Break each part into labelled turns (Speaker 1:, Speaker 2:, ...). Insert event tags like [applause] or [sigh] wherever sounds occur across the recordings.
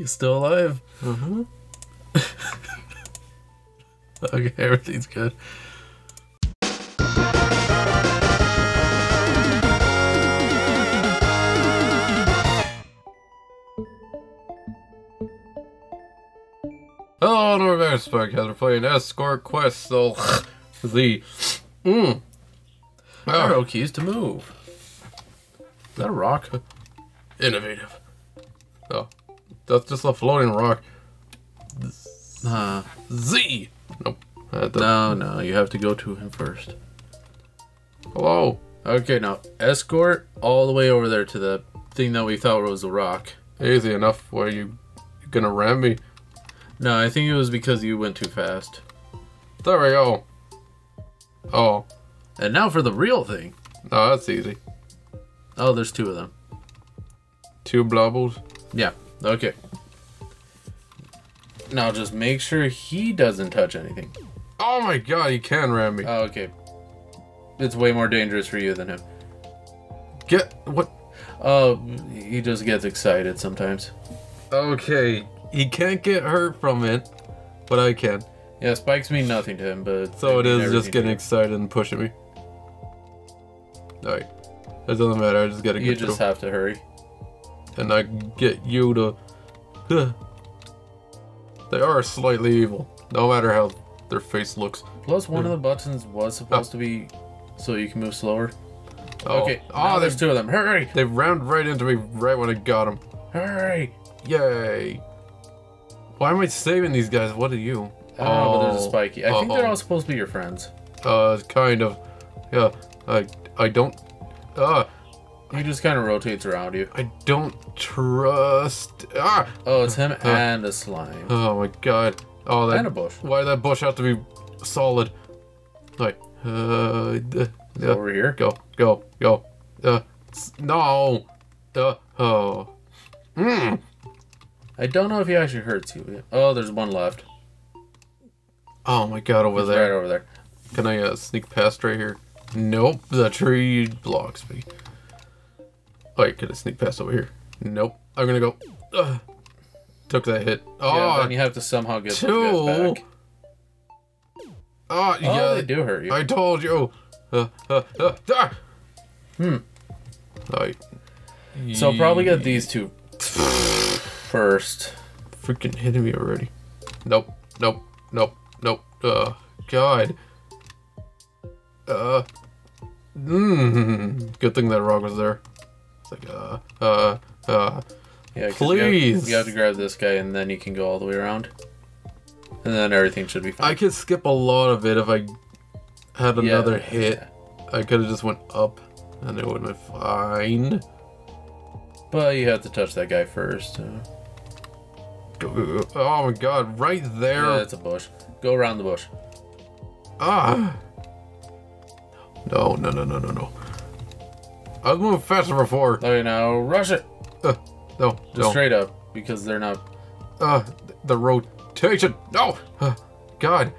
Speaker 1: You still alive?
Speaker 2: Uh-huh. [laughs]
Speaker 1: okay, everything's good.
Speaker 2: Norvus Podcast. We're playing Escort Quest, so the. Mm.
Speaker 1: Arrow keys to move. Is that a rock?
Speaker 2: innovative. Oh, that's just a floating rock.
Speaker 1: Uh,
Speaker 2: Z. Nope.
Speaker 1: No, no, you have to go to him first.
Speaker 2: Hello.
Speaker 1: Okay, now escort all the way over there to the thing that we thought was a rock.
Speaker 2: Easy enough. Why you you gonna ram me?
Speaker 1: No, I think it was because you went too fast.
Speaker 2: There we go. Oh,
Speaker 1: And now for the real thing.
Speaker 2: Oh, that's easy.
Speaker 1: Oh, there's two of them.
Speaker 2: Two blobbles.
Speaker 1: Yeah, okay. Now just make sure he doesn't touch anything.
Speaker 2: Oh my god, he can ram me.
Speaker 1: Oh, okay. It's way more dangerous for you than him.
Speaker 2: Get what?
Speaker 1: Oh, he just gets excited sometimes.
Speaker 2: Okay, he can't get hurt from it, but I can.
Speaker 1: Yeah, spikes mean nothing to him, but
Speaker 2: So it is just getting
Speaker 1: you.
Speaker 2: excited and pushing me. Alright. It doesn't matter, I just gotta get You
Speaker 1: just
Speaker 2: through.
Speaker 1: have to hurry.
Speaker 2: And I get you to. they are slightly evil, no matter how their face looks.
Speaker 1: Plus, one of the buttons was supposed to be so you can move slower.
Speaker 2: Oh.
Speaker 1: Okay,
Speaker 2: Oh,
Speaker 1: there's two of them. Hurry!
Speaker 2: they rammed right into me right when I got them.
Speaker 1: Hurry!
Speaker 2: Yay. Why am I saving these guys? What are you?
Speaker 1: I don't know, but there's a
Speaker 2: Oh.
Speaker 1: spiky. I think they're all supposed to be your friends.
Speaker 2: Uh, kind of. Yeah, I, I don't. Uh,
Speaker 1: He just kind of rotates around you.
Speaker 2: I don't trust. Ah!
Speaker 1: Oh, it's him and a slime.
Speaker 2: Oh my god. Oh, that.
Speaker 1: And a bush.
Speaker 2: Why that bush have to be solid? Like, uh, yeah.
Speaker 1: Over here.
Speaker 2: Go, go, go. Uh, no. Uh, oh. Mm.
Speaker 1: I don't know if he actually hurts you. Oh, there's one left.
Speaker 2: Oh my god, over
Speaker 1: He's
Speaker 2: there.
Speaker 1: Right over there.
Speaker 2: Can I uh, sneak past right here? Nope, the tree blocks me. Wait, can I sneak past over here? Nope. I'm gonna go. Ugh. Took that hit.
Speaker 1: Yeah,
Speaker 2: Oh,
Speaker 1: then you have to somehow get
Speaker 2: two.
Speaker 1: back.
Speaker 2: oh,
Speaker 1: Oh,
Speaker 2: yeah.
Speaker 1: they do hurt you.
Speaker 2: I told you. Uh, uh, uh, ah.
Speaker 1: Hmm.
Speaker 2: Alright.
Speaker 1: So I'll probably get these two [laughs] first.
Speaker 2: freaking hitting me already. Nope, nope, nope, nope. Uh, God. Uh. Mm, good thing that rock was there. It's like, uh, uh, uh.
Speaker 1: Yeah, 'cause You have,
Speaker 2: Please.
Speaker 1: you have to grab this guy, and then you can go all the way around, and then everything should be fine.
Speaker 2: I could skip a lot of it if I had
Speaker 1: Yeah,
Speaker 2: another hit. I could have just went up, and it would have been fine.
Speaker 1: But you have to touch that guy first. Uh,
Speaker 2: Go, go. Oh my God! Right there.
Speaker 1: yeah, it's a bush. Go around the bush.
Speaker 2: Ah. No, no, no, no, no, no. I was moving faster before.
Speaker 1: Okay, now rush it.
Speaker 2: Uh, no,
Speaker 1: Just
Speaker 2: no.
Speaker 1: straight up, because they're not.
Speaker 2: Uh, the rotation. No. Uh, God.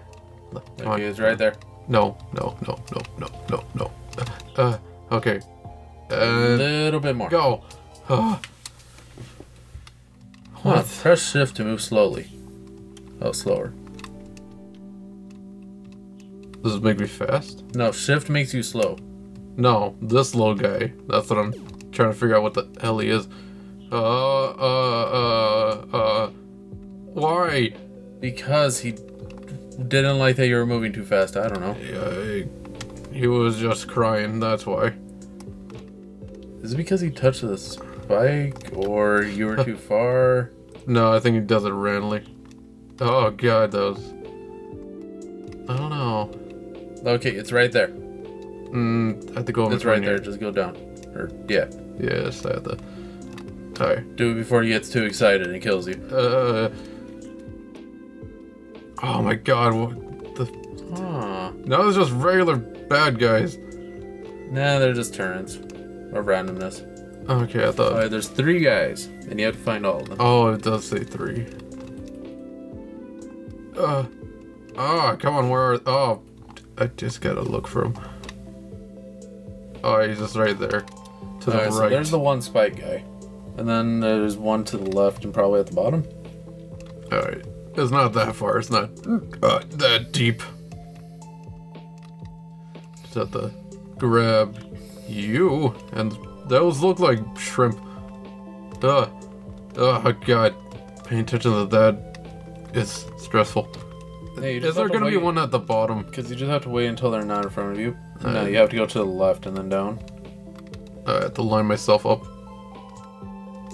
Speaker 2: Come on.
Speaker 1: Okay, it's right there.
Speaker 2: No, no, no, no, no, no, no. Uh, uh okay.
Speaker 1: A
Speaker 2: Uh,
Speaker 1: little bit more.
Speaker 2: go. Uh,
Speaker 1: Huh. Press shift to move slowly. Oh, slower.
Speaker 2: Does it make me fast?
Speaker 1: No, shift makes you slow.
Speaker 2: No, this little guy. That's what I'm trying to figure out what the hell he is. Uh, uh, uh, uh. Why?
Speaker 1: Because he didn't like that you were moving too fast. I don't know.
Speaker 2: Yeah, he was just crying. That's why.
Speaker 1: Is it because he touched the spike, or you were too far?
Speaker 2: No, I think he does it randomly. Oh god, those. I don't know.
Speaker 1: Okay, it's right there.
Speaker 2: Mm, I have to go over
Speaker 1: It's right there. Just go down. Or yeah,
Speaker 2: Yes, I have to. Alright.
Speaker 1: do it before he gets too excited and kills you.
Speaker 2: Uh. Oh my god, what the.
Speaker 1: Huh.
Speaker 2: No, it's just regular bad guys.
Speaker 1: Nah, they're just turns or randomness.
Speaker 2: Okay, I thought.
Speaker 1: Alright, there's three guys, and you have to find all of them.
Speaker 2: Oh, it does say three. Uh. Oh, come on, where are... Oh, I just gotta look for him. Oh, he's just right there. To the
Speaker 1: Alright,
Speaker 2: right.
Speaker 1: so there's the one spike guy. And then there's one to the left and probably at the bottom.
Speaker 2: Alright. It's not that far. It's not uh, that deep. Just have to grab you. And those look like shrimp. Ugh. Oh, God. Paying attention to that is stressful.
Speaker 1: Hey,
Speaker 2: Is there gonna be one at the bottom?
Speaker 1: Because you just have to wait until they're not in front of you. Uh,
Speaker 2: no,
Speaker 1: you have to go to the left and then down.
Speaker 2: Uh, I have to line myself up.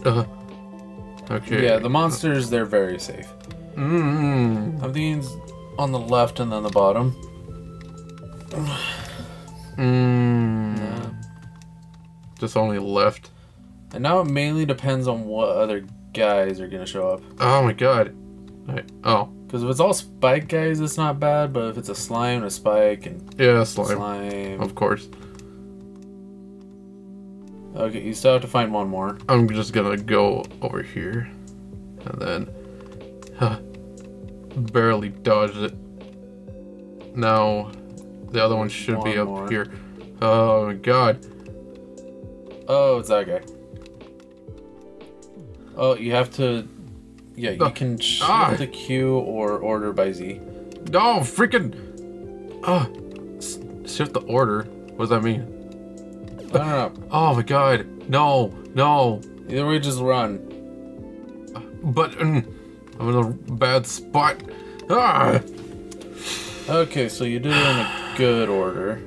Speaker 2: Uh, okay.
Speaker 1: Yeah, the monsters, they're very safe.
Speaker 2: Mmm.
Speaker 1: It's on the left and then the bottom.
Speaker 2: Just only left.
Speaker 1: And now it mainly depends on what other guys are going to show up.
Speaker 2: Oh my god. Right. Oh.
Speaker 1: Because if it's all spike guys, it's not bad. But if it's a slime and a spike and
Speaker 2: Yeah, slime.
Speaker 1: slime.
Speaker 2: Of course.
Speaker 1: Okay, you still have to find one more.
Speaker 2: I'm just gonna go over here. And then. Huh, barely dodged it. Now, the other one should be up
Speaker 1: more.
Speaker 2: here. Oh my god.
Speaker 1: Oh, it's that guy. Oh, you have to. Yeah, you can shift
Speaker 2: ah.
Speaker 1: the queue or order by Z.
Speaker 2: No, freaking. Oh. s- Shift the order. What does that mean?
Speaker 1: I don't know.
Speaker 2: Oh my god. No, no.
Speaker 1: Either way, just run.
Speaker 2: But mm, I'm in a bad spot. Ah!
Speaker 1: Okay, so you did it in a good order.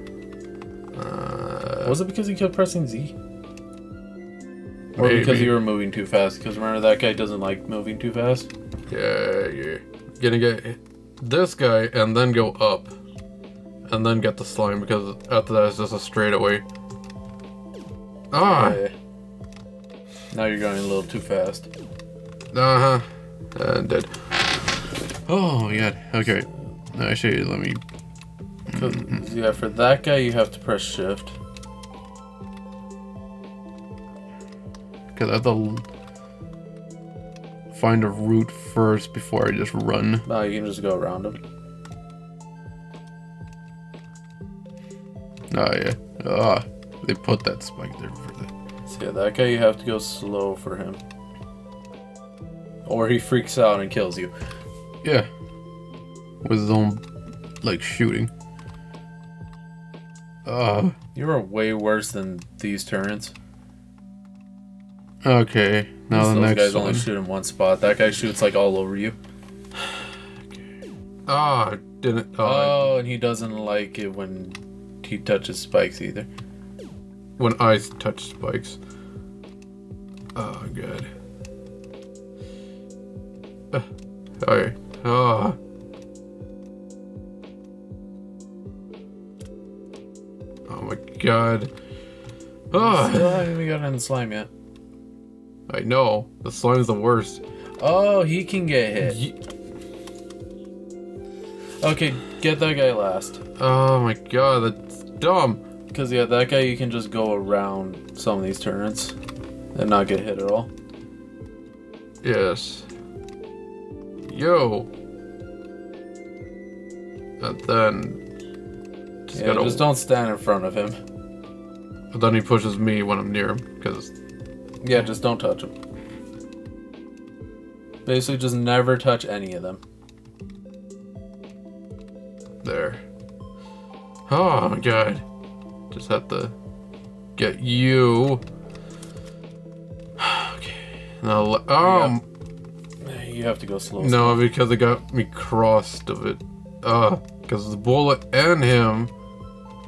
Speaker 2: Uh,
Speaker 1: Was it because you kept pressing Z? Or because you were moving too fast? Because remember, that guy doesn't like moving too fast.
Speaker 2: yeah, yeah. Gonna get this guy and then go up. And then get the slime because after that it's just a straightaway. Ah!
Speaker 1: Okay. Now you're going a little too fast.
Speaker 2: Uh huh. And dead. Oh my god. Okay. Actually, let me.
Speaker 1: 'Cause, yeah, for that guy, you have to press shift.
Speaker 2: Because I have to find a route first before I just run.
Speaker 1: Now you can just go around him.
Speaker 2: Oh yeah. Ah, they put that spike there for the.
Speaker 1: So yeah, that guy, you have to go slow for him. Or he freaks out and kills you.
Speaker 2: Yeah. With his own, like shooting. Ah.
Speaker 1: You are way worse than these turrets.
Speaker 2: Okay. Now the
Speaker 1: Those
Speaker 2: next
Speaker 1: guys
Speaker 2: one.
Speaker 1: only shoot in one spot. That guy shoots like all over you.
Speaker 2: Ah, didn't. Oh,
Speaker 1: Oh, and he doesn't like it when he touches spikes either.
Speaker 2: when I touch spikes. Oh god. Uh, okay. Ah. Oh my god. Oh.
Speaker 1: Still haven't even gotten in the slime yet.
Speaker 2: I know. The slime's the worst.
Speaker 1: Oh, he can get hit.
Speaker 2: Ye-
Speaker 1: Okay, get that guy last.
Speaker 2: Oh my god, that's dumb.
Speaker 1: Because, yeah, that guy you can just go around some of these turrets and not get hit at all.
Speaker 2: Yes. Yo. And then. Just
Speaker 1: Yeah,
Speaker 2: gotta.
Speaker 1: just don't stand in front of him.
Speaker 2: But then he pushes me when I'm near him because
Speaker 1: Yeah, just don't touch them. Basically, just never touch any of them.
Speaker 2: there. Oh my god. Just have to get you. [sighs] okay. Now, um,
Speaker 1: You have to go slow.
Speaker 2: no, because it got me crossed of it. Uh, because the bullet and him,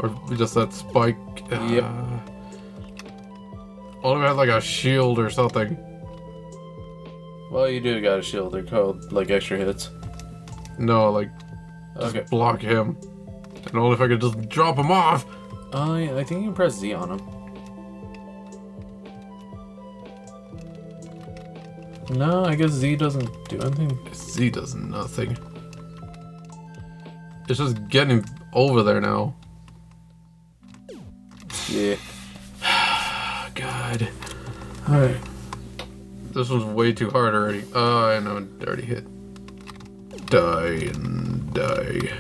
Speaker 2: or just that spike.
Speaker 1: Yep.
Speaker 2: Uh, only had like a shield or something.
Speaker 1: Well, you do got a shield. They're called, like, extra hits.
Speaker 2: No, like just
Speaker 1: Okay.
Speaker 2: block him. And only if I could just drop him off.
Speaker 1: Oh, yeah, I think you can press Z on him. No, I guess Z doesn't do anything.
Speaker 2: Z does nothing. It's just getting over there now.
Speaker 1: Yeah.
Speaker 2: God.
Speaker 1: Alright.
Speaker 2: This one's way too hard already. Oh, I know, it already hit. Die and die.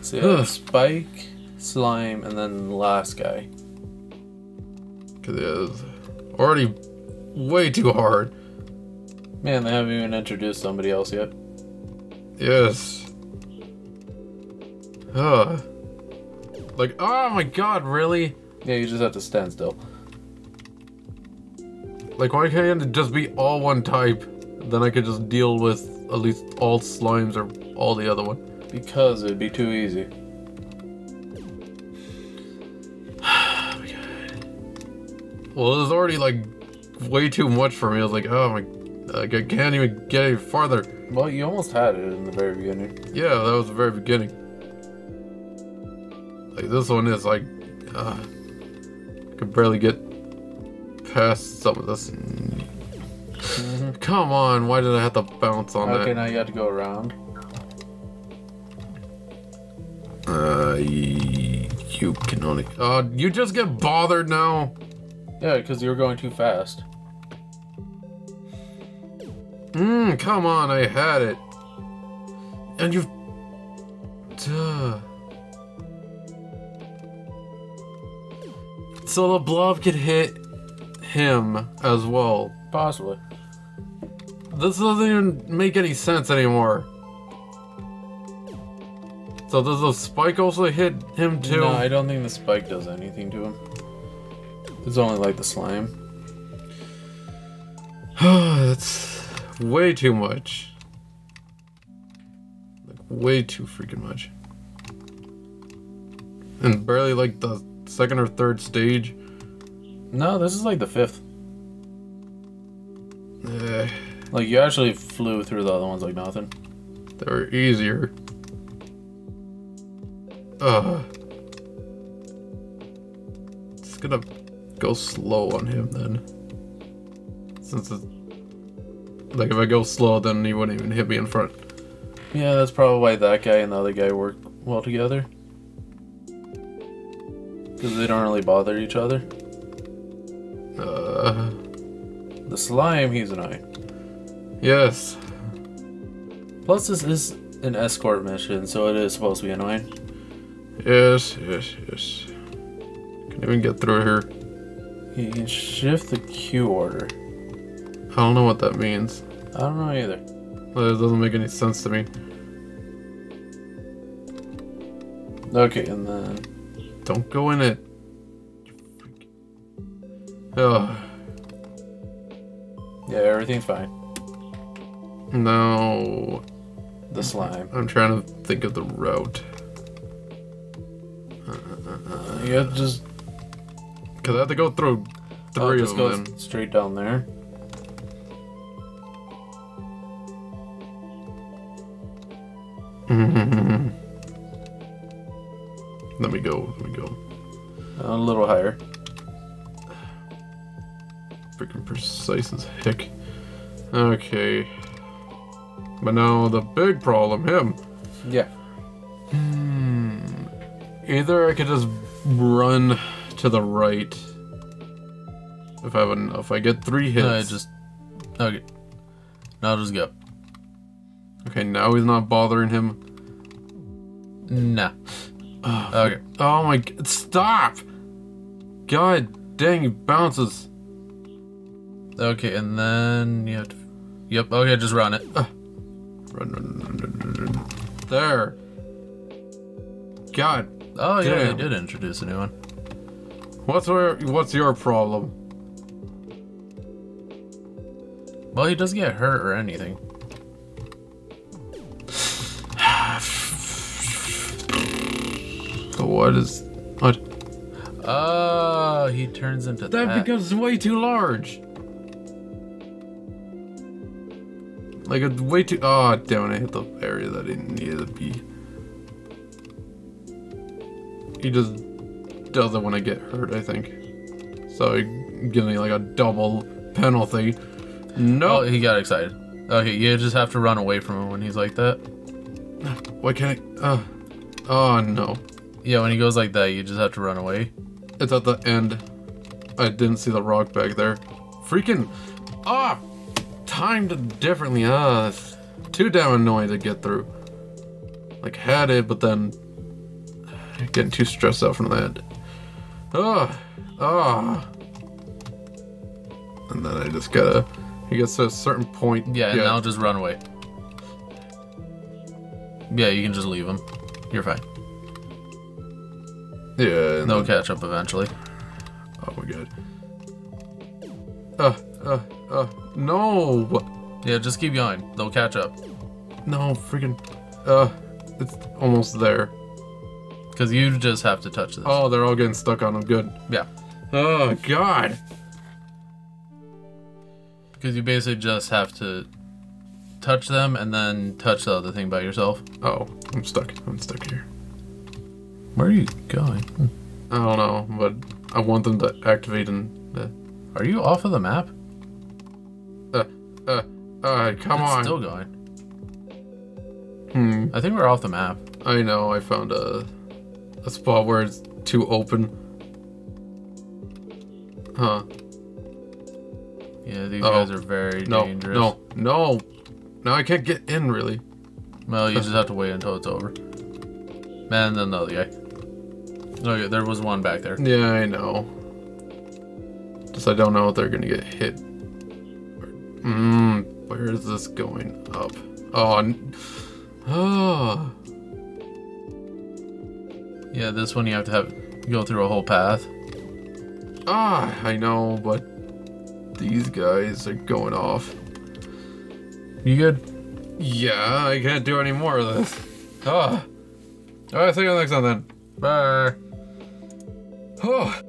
Speaker 1: So yeah, Spike, Slime, and then the last guy.
Speaker 2: Cause it's already way too hard.
Speaker 1: Man, they haven't even introduced somebody else yet.
Speaker 2: Yes. Ugh. Like, oh my god, really?
Speaker 1: Yeah, you just have to stand still.
Speaker 2: Like, why can't it just be all one type? Then I could just deal with at least all slimes or all the other one.
Speaker 1: Because it'd be too easy. [sighs]
Speaker 2: Well, it was already like way too much for me. I was like, oh my, like I can't even get any farther.
Speaker 1: Well, you almost had it in the very beginning.
Speaker 2: Yeah, that was the very beginning. Like this one is like, uh, I could barely get past some of this. Come on, why did I have to bounce on
Speaker 1: Okay,
Speaker 2: that?
Speaker 1: Okay, now you have to go around.
Speaker 2: Uh, you can only. Uh, you just get bothered now.
Speaker 1: Yeah, because you're going too fast.
Speaker 2: Mmm, come on, I had it. And you. Duh. So the blob could hit him as well.
Speaker 1: Possibly.
Speaker 2: This doesn't even make any sense anymore. So does the spike also hit him too?
Speaker 1: No, I don't think the spike does anything to him. It's only like the slime. [sighs]
Speaker 2: That's way too much. Like way too freaking much. And barely like the second or third stage.
Speaker 1: No, this is like the fifth.
Speaker 2: Eh,
Speaker 1: Like you actually flew through the other ones like nothing.
Speaker 2: they were easier. Ugh. Just gonna go slow on him then. Since it's like if I go slow, then he wouldn't even hit me in front.
Speaker 1: Yeah, that's probably why that guy and the other guy work well together. Because they don't really bother each other. Slime, he's annoying.
Speaker 2: yes.
Speaker 1: Plus, this is an escort mission, so it is supposed to be annoying.
Speaker 2: Yes, yes, yes. Can even get through here.
Speaker 1: You can shift the queue order.
Speaker 2: I don't know what that means.
Speaker 1: I don't know either.
Speaker 2: It doesn't make any sense to me.
Speaker 1: Okay, and then
Speaker 2: Don't go in it. Ugh.
Speaker 1: Yeah, everything's fine.
Speaker 2: No.
Speaker 1: The slime.
Speaker 2: I'm trying to think of the route.
Speaker 1: You have to just
Speaker 2: Because I have to go through
Speaker 1: oh,
Speaker 2: three
Speaker 1: just
Speaker 2: of them.
Speaker 1: straight down there. Mm-hmm.
Speaker 2: Let me go. Let me go.
Speaker 1: A little higher.
Speaker 2: Freaking precise as heck. Okay. But now the big problem, him.
Speaker 1: Yeah.
Speaker 2: Hmm. Either I could just run to the right. If I have enough. If I get three hits.
Speaker 1: No, just okay. Now just go.
Speaker 2: Okay, now he's not bothering him.
Speaker 1: Nah. Okay.
Speaker 2: Oh my stop! God dang, he bounces.
Speaker 1: Okay, and then you have to. Yep. Oh okay, just run it.
Speaker 2: Run, run, run, run, run, run. There. God,
Speaker 1: Oh yeah, they did introduce a new one.
Speaker 2: what's your what's your problem?
Speaker 1: Well, he doesn't get hurt or anything. [sighs]
Speaker 2: What is what?
Speaker 1: Oh, he turns into
Speaker 2: That
Speaker 1: that.
Speaker 2: becomes way too large. Like it's way too. Oh damn! it, I hit the area that it needed to be. He just doesn't want to get hurt. I think. So he gives me like a double penalty. No.
Speaker 1: Oh, he got excited. Okay, you just have to run away from him when he's like that.
Speaker 2: Why can't I? Uh, oh no!
Speaker 1: Yeah, when he goes like that, you just have to run away.
Speaker 2: It's at the end. I didn't see the rock back there. Freaking ah! Timed differently. Ah, too damn annoying to get through. like had it, but then getting too stressed out from that. Ah, ah. And then I just gotta. He gets to a certain point.
Speaker 1: Yeah, and I'll just run away. Yeah, you can just leave him. You're fine.
Speaker 2: Yeah.
Speaker 1: They'll catch up eventually.
Speaker 2: Oh my god. Uh, uh, uh, no!
Speaker 1: Yeah, just keep going. They'll catch up.
Speaker 2: No, freaking. Uh, it's almost there.
Speaker 1: Because you just have to touch this.
Speaker 2: Oh, they're all getting stuck on them. Good.
Speaker 1: Yeah.
Speaker 2: Oh, God.
Speaker 1: Because you basically just have to touch them and then touch the other thing by yourself.
Speaker 2: Oh, I'm stuck. I'm stuck here.
Speaker 1: Where are you going?
Speaker 2: I don't know, but I want them to activate and. Uh,
Speaker 1: Are you off of the map?
Speaker 2: Uh, uh, come
Speaker 1: it's
Speaker 2: on.
Speaker 1: still going.
Speaker 2: Hmm.
Speaker 1: I think we're off the map.
Speaker 2: I know. I found a a spot where it's too open. Huh.
Speaker 1: Yeah, these
Speaker 2: Oh.
Speaker 1: guys are very
Speaker 2: No.
Speaker 1: dangerous.
Speaker 2: No. No. No, I can't get in really.
Speaker 1: Well, you [laughs] just have to wait until it's over. Man, then the other guy. Oh, yeah, there was one back there.
Speaker 2: Yeah, I know. Just I don't know if they're gonna get hit. Mmm. Where is this going? Up. Oh. Oh.
Speaker 1: Yeah, this one you have to have go through a whole path.
Speaker 2: Ah, I know, but these guys are going off.
Speaker 1: You good?
Speaker 2: Yeah, I can't do any more of this. Ah. Alright, see you next time then.
Speaker 1: Bye.
Speaker 2: Oh.